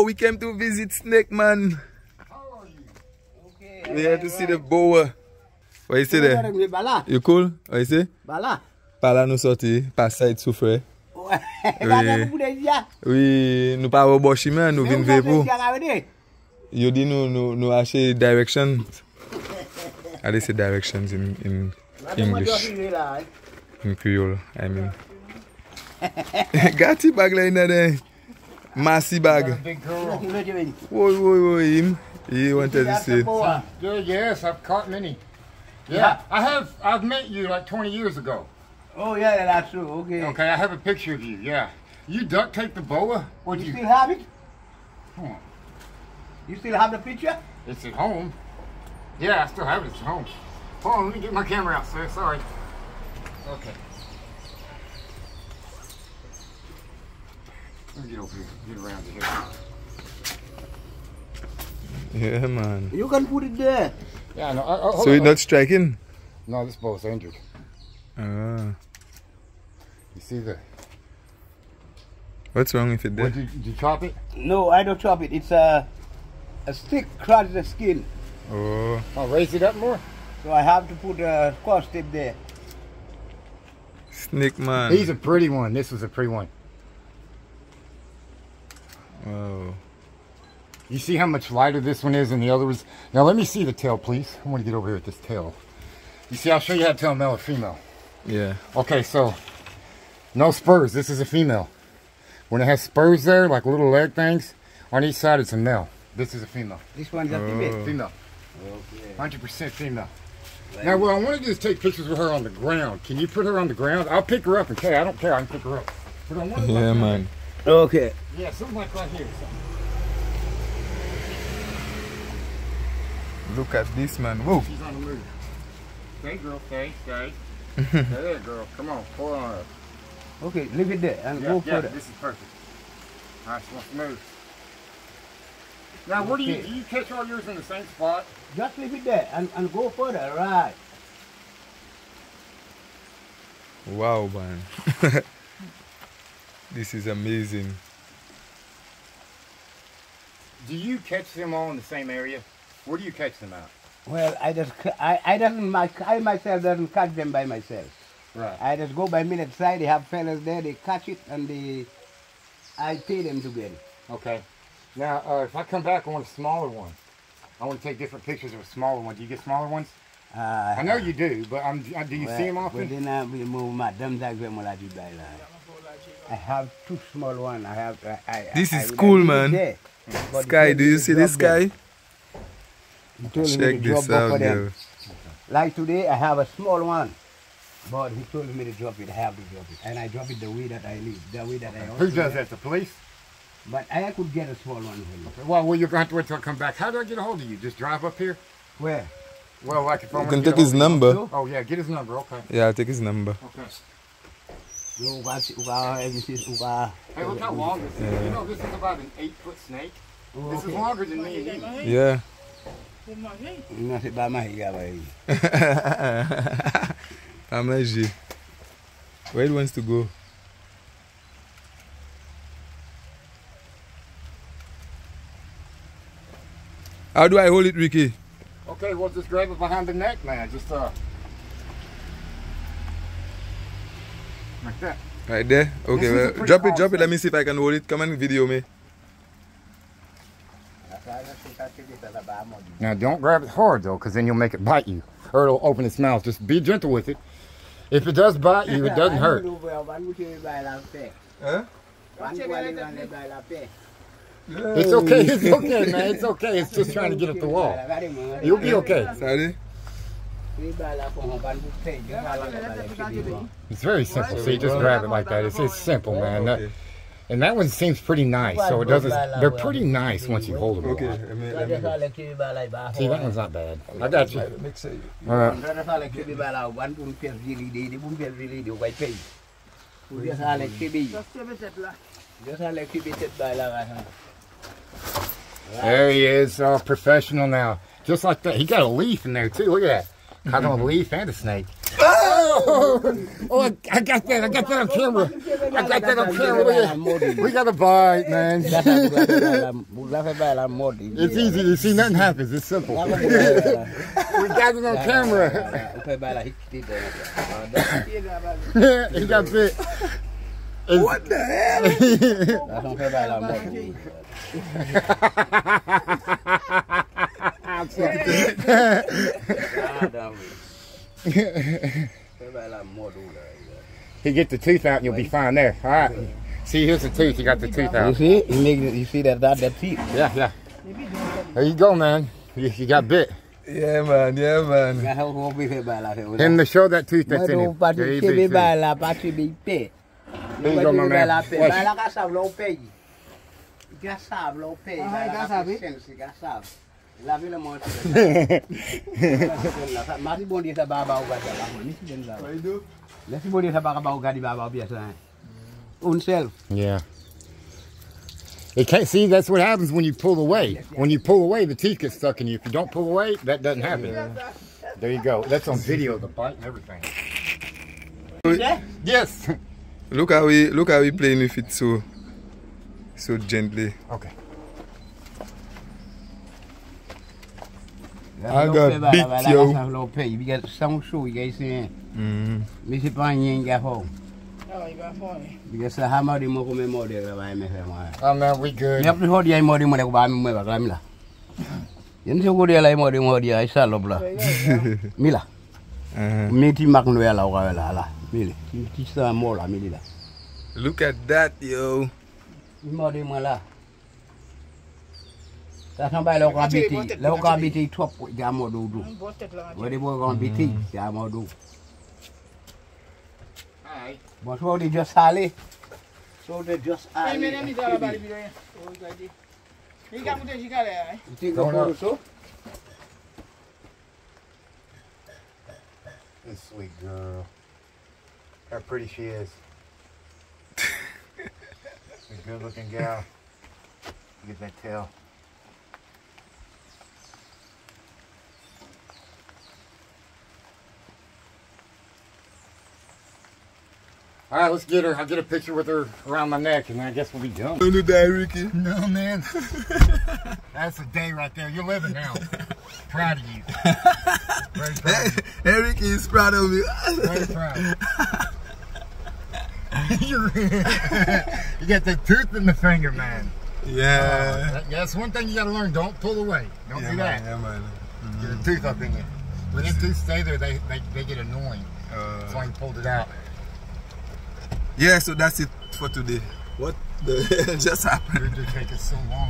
boa. We came to visit Snake Man. How are you? Okay. We had to right. see the boa. What you say there? Bala. You cool? What you say? Bala. Bala nou sorti. Pasay sou fre. Oui, nou pa waboshi men. Nou vin ve pou. Yo di nou nou, ashe direction. A de se directions in, in English. In Creole, I mean. Gati bag la ina dey. Masi bag. Big girl. Woy, woy, woy, him. He wanted to say. Yeah, yes, I've caught many. Yeah, Yeah. I have. I've met you like 20 years ago. Oh yeah, that's true. Okay. Okay, I have a picture of you. Yeah, you duct tape the boa. What You you? still have it? Come on. You still have the picture? It's at home. Yeah, I still have it. It's at home. Hold on, let me get my camera out, sir. Sorry. Okay. Let me get over here. Get around to here. Yeah, man. You can put it there. Yeah, no. Uh, uh, So he's not striking? No, this boa's injured. Ah. You see that? What's wrong with it there? What, did, did you chop it? No, I don't chop it. It's a a stick crushes the skin. Oh. I'll raise it up more. So I have to put a squash tip there. Snake man. He's a pretty one. This was a pretty one. Wow. You see how much lighter this one is than the other was? Now let me see the tail, please. I want to get over here with this tail. You see, I'll show you how to tell male or female. Yeah. Okay, so no spurs. This is a female. When it has spurs there, like little leg things, on each side it's a male. This is a female. This one's a Oh. female. Female. Okay. 100% female. Now, what I want to do is take pictures with her on the ground. Can you put her on the ground? I'll pick her up and okay, I don't care. I can pick her up. But I want her Yeah, like- man. Okay. Yeah, something like right here. Look at this man. Whoa. She's on the move. Stay, girl. Stay, stay. Stay there, girl. Come on, pull on her. Okay, leave it there and Yeah, go yeah, further. this is perfect. All right, she wants to move. Now, where do you do you catch all yours in the same spot? Just leave it there and, and go further. Right. Wow, man. this is amazing. Do you catch them all in the same area? Where do you catch them at? Well, I just I I doesn't my I myself doesn't catch them by myself. Right. I just go by minute side. They have fellas there. They catch it and they I pay them to get it. Okay. Now, uh, if I come back, I want a smaller one. I want to take different pictures of a smaller one. Do you get smaller ones? Uh, I know you do, but I'm, uh, do you see them But often? then I will move my them that way more like you buy like. I have two small one. I have. I, I, This is I, cool, I leave it man. there. But Sky, do you see this guy? He Check this out, of them. girl. Like today, I have a small one, but he told me to drop it. I have to drop it, and I drop it the way that I live, the way that I. Who does live. that? The police? But I could get a small one for you. Well, well, you're going to have to wait till I come back. How do I get a hold of you? Just drive up here? Where? Well, like if I You can take his number. Oh, yeah, get his number. Okay. Yeah, I'll take his number. Okay. You got, you got, everything, you. Hey, look how long this is. You know, this is about an eight foot snake. This is longer than me and you. Yeah. Not it by my yeah, by you. Amaji. Where he wants to go? How do I hold it, Ricky? Okay, well, just grab it behind the neck, man. Just, uh. Like that. Right there? Okay, well, pretty drop it, hard drop it. Let me see if I can hold it. Come and video me. Now, don't grab it hard, though, because then you'll make it bite you. Or it'll open its mouth. Just be gentle with it. If it does bite you, it doesn't hurt. Huh? It's okay, it's okay, man. It's okay. It's just trying to get at the wall. You'll be okay. Sorry? It's very simple. See, just grab it like that. It's, it's simple, man. That- and that one seems pretty nice, so it doesn't. They're pretty nice once you hold them. Okay. lot. Let me, let me See, that one's not bad. I got you. you. All right. There he is, all professional now. Just like that. He got a leaf in there too. Look at that. Caught on a mm-hmm. leaf and a snake. Oh! Oh, I, I got that. I got that on camera. I got that on camera. Look at- We got a bite, man. It's easy. You see, nothing happens. It's simple. we got it on camera. he got bit. What the hell? he get the tooth out and you'll be fine there. All right. See, here's the tooth. You got the tooth You out. see, you make it, you see that that that teeth. Yeah, yeah. There you go, man. You, you got bit. Yeah, man. Yeah, man. Him to show that tooth that's in him. There de you chebe be, see. ba la, pas de chebe pe. There you go, my man. Watch. Ba la ka sav lo pe. Ga sav lo pe. Ah, ga sav, eh? Ga sav. La vi le mo. Mari bon dia sa ba ba ga la. Ni si den la. La si sa ba ba ga di ba ba biasa. Un self. Yeah. It can't see. That's what happens when you pull away. When you pull away, the teeth get stuck in you. If you don't pull away, that doesn't happen. There you go. That's on video. The bite and everything. Yes. Look how we look how we playing with it so so gently. Okay. I got bit, yo. Lo pe. Vi ga sang shu ga si. Mm. Mi si pa nyen ga ho. Oh, you got funny. Vi ga sa ha ma di mo ko me mo de ga ba me fe mo. Oh man, we good. Yap ni ho di ai mo di mo de ko ba me mo ba ga mi la. Yen se ko di la mo di mo di ai sa lo bla. Uh-huh. Mi ti mak no ya la ga la la. Mi le. Ti ti sa mo la mi li la. Look at that, yo. Mi mo di mo la. Ta san ba lo ka biti. Lo ka biti top ga mo do do. Both tête là. Wo di bo ga biti ga mo do. Bon so just sale. So de just Ay, men, ale. mi dala bali video yan. Oh, gadi. Ni ka mute jikale ay. Ti ga so. This sweet girl. How pretty she is. She's a good looking gal. Get that tail. All right, let's get her. I'll get a picture with her around my neck, and I guess we'll be done. Don't do that, Ricky. No, man. That's a day right there. You're living now. proud of you. Very proud. of you. Hey, Ricky is proud of me. Very proud. You're- you got the tooth in the finger, man. Yeah. Uh, that- that's one thing you got to learn. Don't pull away. Don't yeah, do man, that. yeah, man. Get a tooth up in you. When them tooth stay there, they, they, they get annoying. That's why Uh, you pulled it out. Yeah, so that's it for today. What the hell just happened? It so long.